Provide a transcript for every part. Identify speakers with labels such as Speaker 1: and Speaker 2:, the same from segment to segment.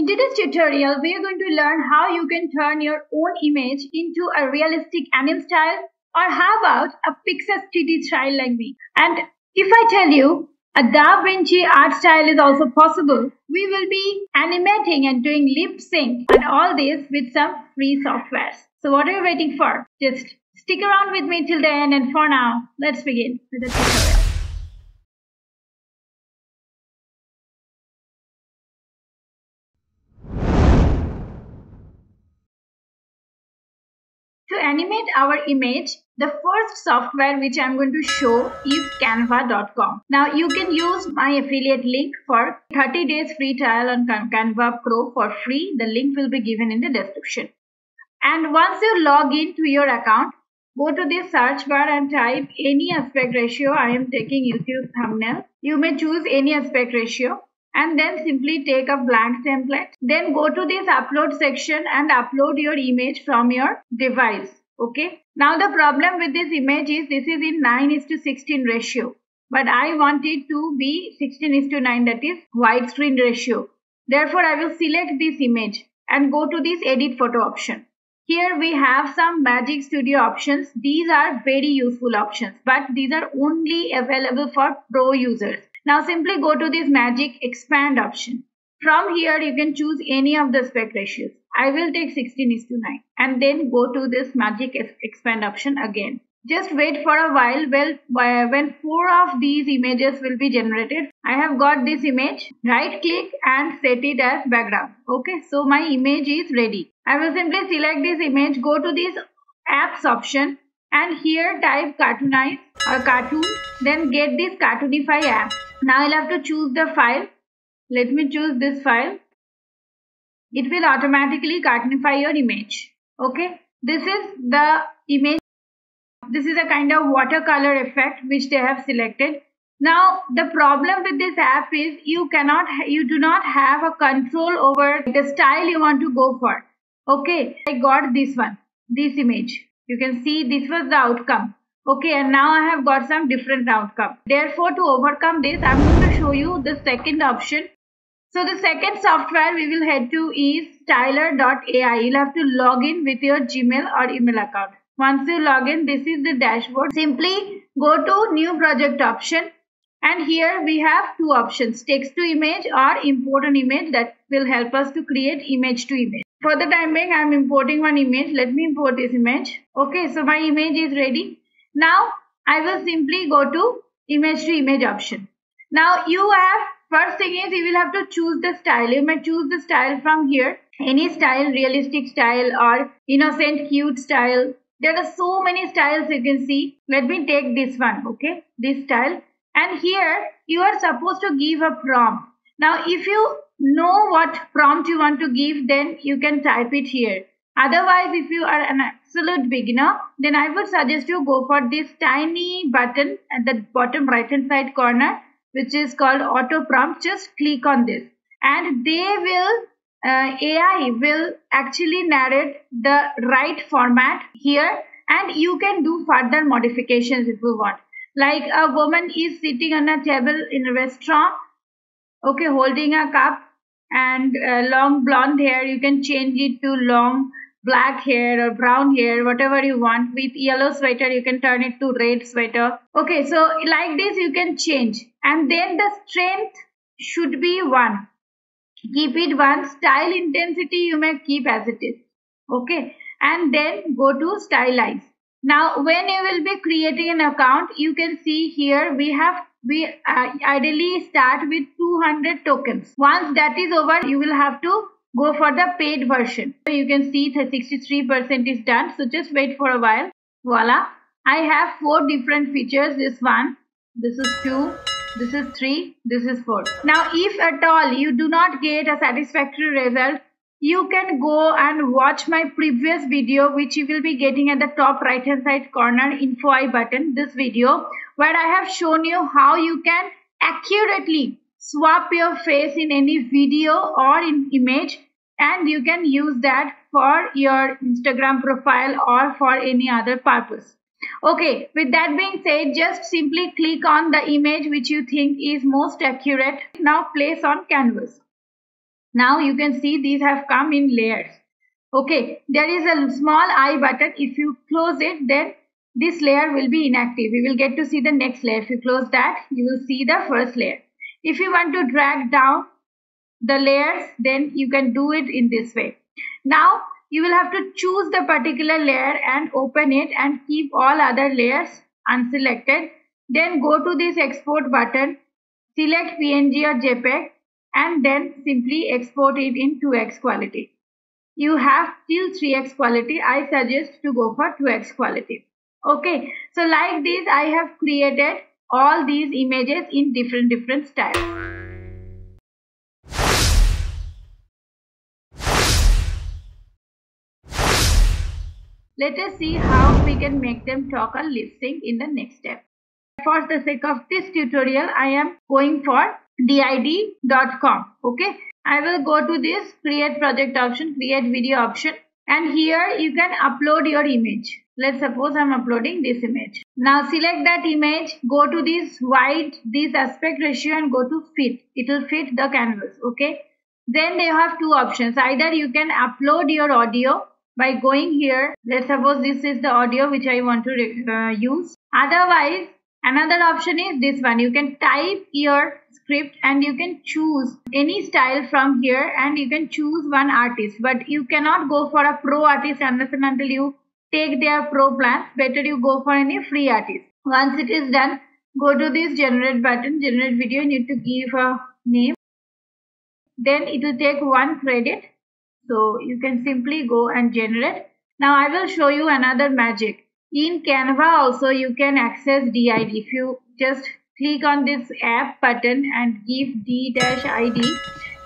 Speaker 1: In today's tutorial, we are going to learn how you can turn your own image into a realistic anime style or how about a Pixar 3D style like me. And if I tell you a Da Vinci art style is also possible, we will be animating and doing lip sync and all this with some free softwares. So what are you waiting for? Just stick around with me till the end and for now, let's begin with the tutorial. Animate our image, the first software which I'm going to show is canva.com. Now you can use my affiliate link for 30 days free trial on Canva Pro for free. The link will be given in the description. And once you log in to your account, go to the search bar and type any aspect ratio. I am taking YouTube thumbnail. You may choose any aspect ratio and then simply take a blank template. Then go to this upload section and upload your image from your device. Okay. Now the problem with this image is this is in 9 is to 16 ratio. But I want it to be 16 is to 9 that is widescreen ratio. Therefore I will select this image and go to this edit photo option. Here we have some Magic Studio options. These are very useful options, but these are only available for pro users. Now simply go to this magic expand option. From here you can choose any of the aspect ratios. I will take 16 is to 9 and then go to this magic expand option again. Just wait for a while well when four of these images will be generated. I have got this image. Right click and set it as background. Okay so my image is ready. I will simply select this image go to this apps option and here type cartoonize or cartoon then get this cartoonify app now I'll have to choose the file. Let me choose this file. It will automatically cartoonify your image. Okay. This is the image. This is a kind of watercolor effect which they have selected. Now the problem with this app is you cannot, you do not have a control over the style you want to go for. Okay. I got this one, this image. You can see this was the outcome. Okay, and now I have got some different outcome. Therefore, to overcome this, I'm going to show you the second option. So the second software we will head to is stylar.ai. You'll have to log in with your Gmail or email account. Once you log in, this is the dashboard. Simply go to new project option and here we have two options text to image or import an image that will help us to create image to image. For the time being, I'm importing one image. Let me import this image. Okay, so my image is ready. Now I will simply go to image to image option. Now you have first thing is you will have to choose the style. You may choose the style from here. Any style, realistic style or innocent cute style. There are so many styles you can see. Let me take this one. Okay. This style. And here you are supposed to give a prompt. Now if you know what prompt you want to give then you can type it here. Otherwise, if you are an absolute beginner, then I would suggest you go for this tiny button at the bottom right hand side corner, which is called auto prompt. Just click on this and they will, uh, AI will actually narrate the right format here and you can do further modifications if you want. Like a woman is sitting on a table in a restaurant, okay, holding a cup and uh, long blonde hair, you can change it to long black hair or brown hair, whatever you want. With yellow sweater, you can turn it to red sweater. Okay, so like this, you can change. And then the strength should be 1. Keep it 1. Style intensity, you may keep as it is. Okay, and then go to stylize. Now, when you will be creating an account, you can see here we have we uh, ideally start with 200 tokens. Once that is over, you will have to go for the paid version. So you can see the 63% is done. So just wait for a while. Voila. I have four different features. This one, this is two, this is three, this is four. Now, if at all you do not get a satisfactory result, you can go and watch my previous video which you will be getting at the top right hand side corner info i button this video where i have shown you how you can accurately swap your face in any video or in image and you can use that for your Instagram profile or for any other purpose. Okay, with that being said, just simply click on the image which you think is most accurate. Now place on canvas. now you can see these have come in layers okay there is a small i button if you close it then this layer will be inactive we will get to see the next layer if you close that you will see the first layer if you want to drag down the layers then you can do it in this way. Now you will have to choose the particular layer and open it and keep all other layers unselected. Then go to this export button select png or jpeg and then simply export it in 2x quality. You have till 3x quality. I suggest to go for 2x quality. Okay so like this i have created all these images in different different styles. Let us see how we can make them talk or lip sync in the next step. For the sake of this tutorial i am going for d-id.com okay? I will go to this create project option create video option and here you can upload your image let's suppose i'm uploading this image. Now select that image go to this white this aspect ratio and go to fit. It will fit the canvas okay? Then they have two options. Either you can upload your audio by going here. Let's suppose this is the audio which i want to uh, use. Otherwise Another option is this one. You can type your script and you can choose any style from here and you can choose one artist. But you cannot go for a pro artist unless and until you take their pro plans. Better you go for any free artist. Once it is done, go to this generate button, generate video. You need to give a name. Then it will take one credit. So you can simply go and generate. Now I will show you another magic. In Canva also you can access D-ID. If you just click on this app button and give D-ID,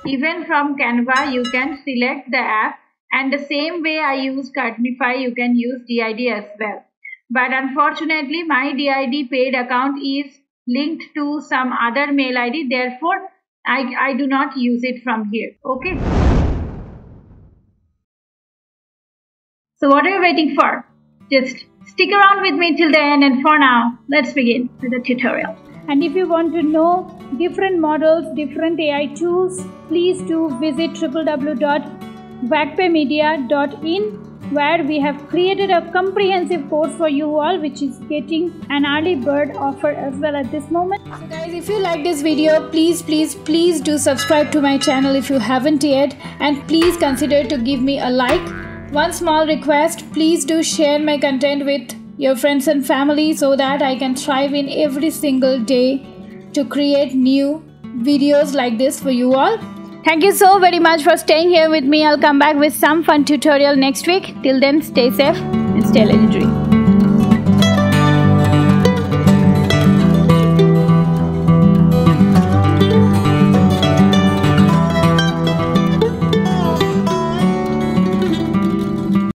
Speaker 1: even from Canva you can select the app and the same way I use Cardify you can use D-ID as well. But unfortunately my D-ID paid account is linked to some other mail ID therefore I, I do not use it from here. Okay. So what are you waiting for? Just Stick around with me till the end and for now, let's begin with the tutorial.
Speaker 2: And if you want to know different models, different AI tools, please do visit www.vagpemedia.in where we have created a comprehensive course for you all which is getting an early bird offer as well at this moment. So guys if you like this video please please please do subscribe to my channel if you haven't yet and please consider to give me a like one small request please do share my content with your friends and family so that I can thrive in every single day to create new videos like this for you all. Thank you so very much for staying here with me. I'll come back with some fun tutorial next week. Till then, stay safe and stay legendary.